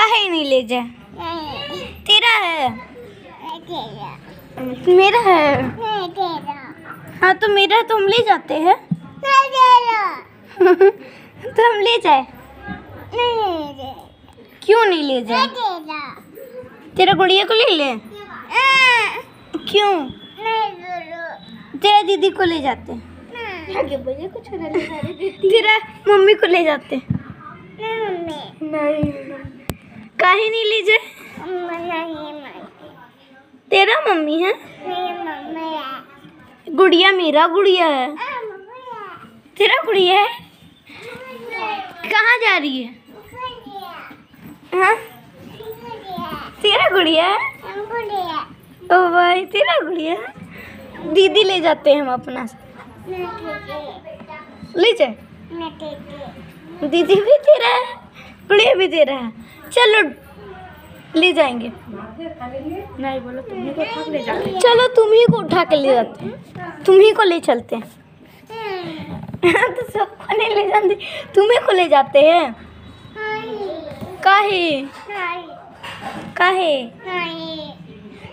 काहे नहीं ले जाए तेरा है। मेरा है। हाँ तो मेरा तुम ले जाते हैं। तो हम ले जाए। क्यों नहीं ले जाए तेरा गुड़िया को ले ले? क्यों? तेरा दीदी को ले जाते। कुछ तेरा मम्मी को ले जाते। नहीं नहीं काहे नहीं ले जाए? नहीं नहीं तेरा मम्मी है? मम्मी गुड़िया मेरा गुड़िया है। तेरा गुड़िया है? कहाँ जा रही है? हाँ? तेरा गुड़िया है? ओ भाई तेरा गुड़िया दीदी ले जाते हैं हम अपना। ले जाए। दीदी भी तेरा है? गुड़िया भी तेरा है? चलो ले जाएँगे। नहीं बोलो तुम्ही को उठा के ले जाते चलो तुम ही को उठा के ले जाते हैं। तुम ही को ले चलते हैं। तो सबको नहीं ले जाते तुम्हें को ले जाते हैं। काहे? काहे?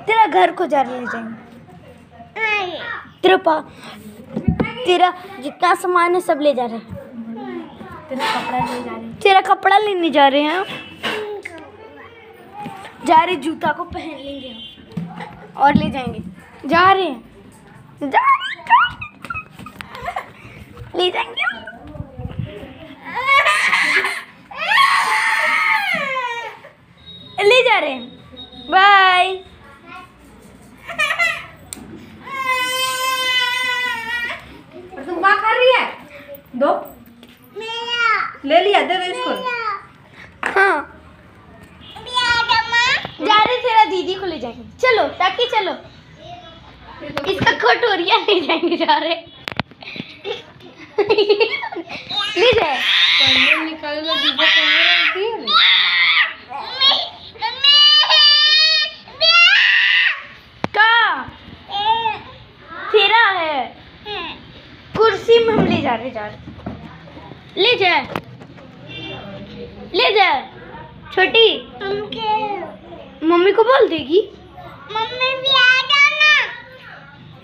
तेरा घर को जा ले जाएँगे। तेरा पा तेरा जितना सामान है सब ले जा रहे हैं। तेरा कपड़ा ले जा रहे हैं। तेरा कपड़ा लेने जा रहे हैं। जा रहे जूता को पहन लेंगे हम। और ले जाएँगे। जा रहे हैं। जा रहे। ले जाएँगे ले जा रहे हैं। बाय। तुम क्या कर रही है? दो। ले लिया दे दे इसको। हाँ जा रहे तेरा दीदी को ले जाएँगे। चलो ताकि चलो। इसका कटोरिया ले जाएँगे जा रहे। ले जाए निकाल लो दीदी का कुर्सी में हम ले जा रहे जा रहे। ले जाए ले जाए छोटी। मम्मी को बोल देगी। मम्मी भी आ जाना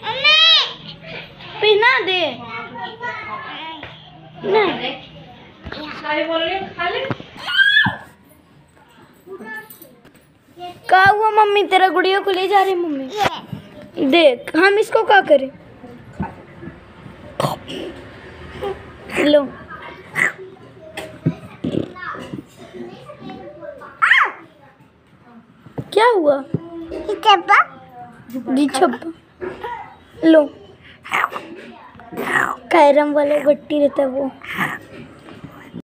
मम्मी। पहना दे। नहीं सारे बोल रही हो खा ले का हुआ मम्मी तेरा गुड़िया को ले जा रही मम्मी? देख हम इसको क्या करें? लो। क्या हुआ? जी छप्पा लो। कैरम वाले गट्टी रहता है वो।